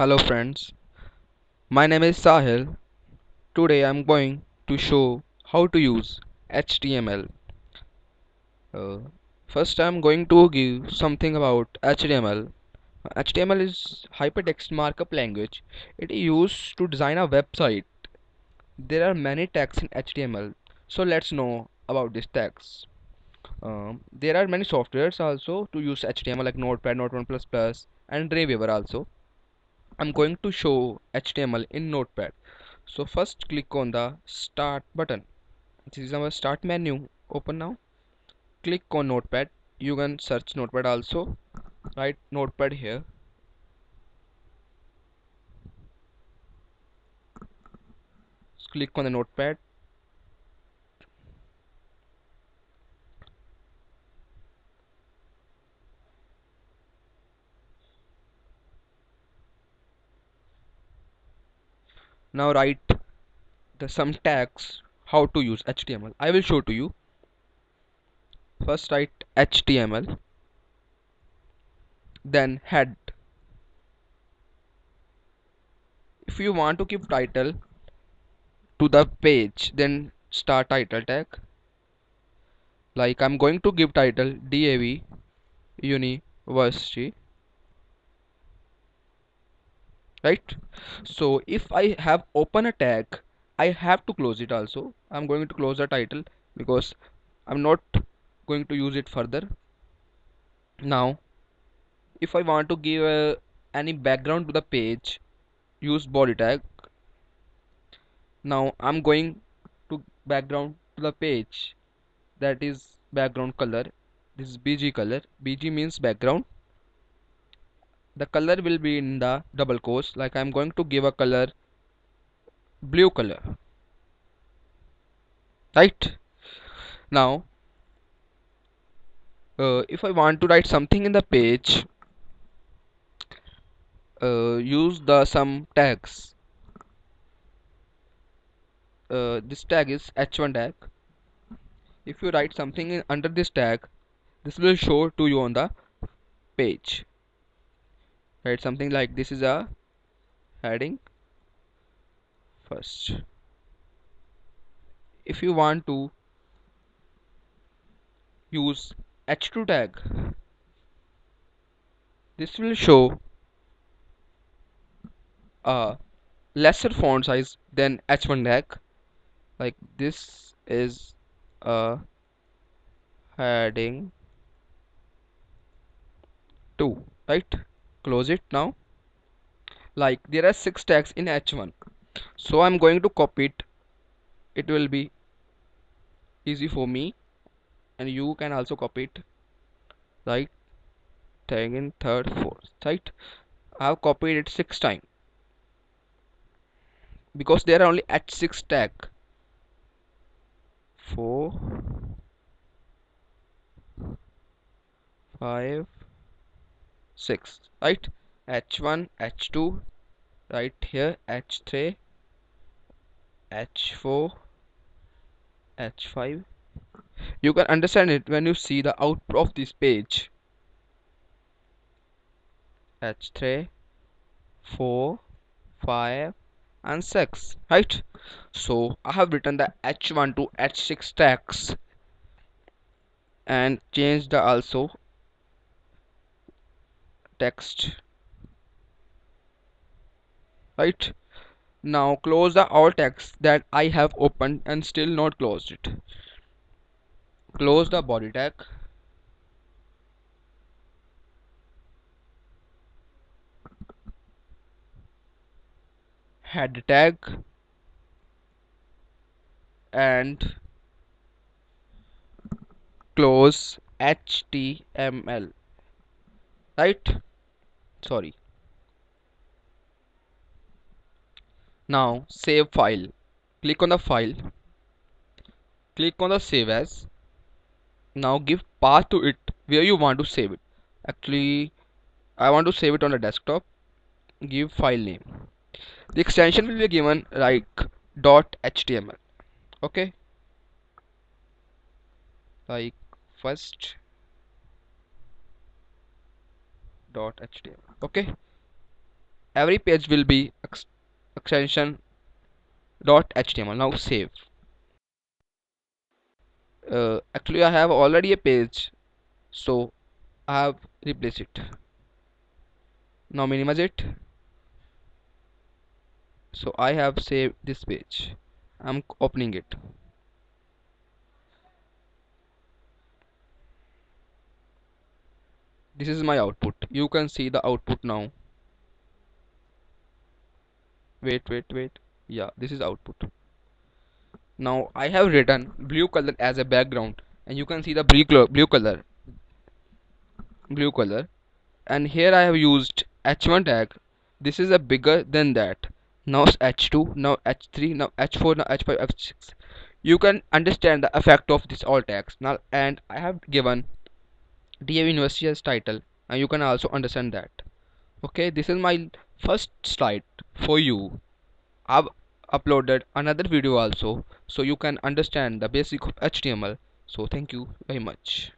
Hello friends, my name is Sahil. Today I'm going to show how to use HTML. Uh, first I'm going to give something about HTML. HTML is hypertext markup language. It is used to design a website. There are many tags in HTML. So let's know about these tags. Um, there are many softwares also to use HTML like Notepad, Notepad++, and Dreamweaver also. I'm going to show HTML in Notepad. So first click on the start button. This is our start menu. Open now. Click on Notepad. You can search Notepad also. Write Notepad here. click on the Notepad. Now write the some tags how to use HTML. I will show to you. First write HTML then head. If you want to give title to the page then start title tag like I'm going to give title DAV University right? So if I have open a tag I have to close it also. I'm going to close the title because I'm not going to use it further. Now if I want to give uh, any background to the page use body tag. Now I'm going to background to the page. That is background color. This is BG color. BG means background the color will be in the double quotes. Like I'm going to give a color blue color. Right? Now uh, if I want to write something in the page uh, use the some tags. Uh, this tag is h1 tag. If you write something in, under this tag this will show to you on the page write something like this is a heading. First if you want to use h2 tag this will show a lesser font size than h1 tag. Like this is a heading 2 right close it now. Like there are six tags in h1 so i'm going to copy it. It will be easy for me. And you can also copy it. Right? Second third fourth. Right? I have copied it six times. Because there are only h6 tag. 4 5 6 right? H1 h2 right here h3 h4 h5 you can understand it when you see the output of this page. H3 4 5 and 6 right? So I have written the h1 to h6 tags and changed the also text right? Now close the alt text that I have opened and still not closed it. Close the body tag. Head tag. And close html right sorry. Now save file. Click on the file. Click on the save as. Now give path to it where you want to save it. Actually I want to save it on the desktop. Give file name. The extension will be given like dot html okay? Like first dot html okay? Every page will be ex extension dot .html now save. Uh, actually I have already a page so I have replaced it. Now minimize it. So I have saved this page. I'm opening it this is my output. You can see the output now. Wait wait wait. Yeah this is output. Now I have written blue color as a background and you can see the blue color. Blue color. And here I have used h1 tag. This is a bigger than that. Now h2 now h3 now h4 now h5 h6 you can understand the effect of this all tags. Now and I have given DAV University as title. And you can also understand that. Okay this is my first slide for you. I've uploaded another video also so you can understand the basic of HTML so thank you very much